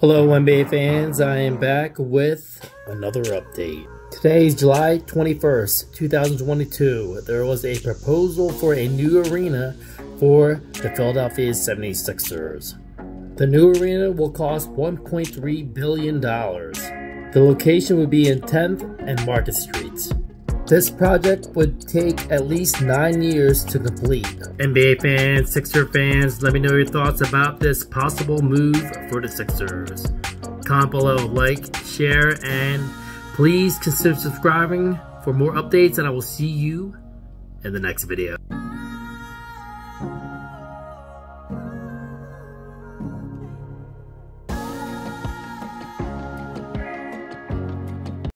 Hello NBA fans, I am back with another update. Today is July 21st, 2022. There was a proposal for a new arena for the Philadelphia 76ers. The new arena will cost $1.3 billion. The location would be in 10th and Market Streets. This project would take at least nine years to complete. NBA fans, Sixer fans, let me know your thoughts about this possible move for the Sixers. Comment below, like, share, and please consider subscribing for more updates, and I will see you in the next video.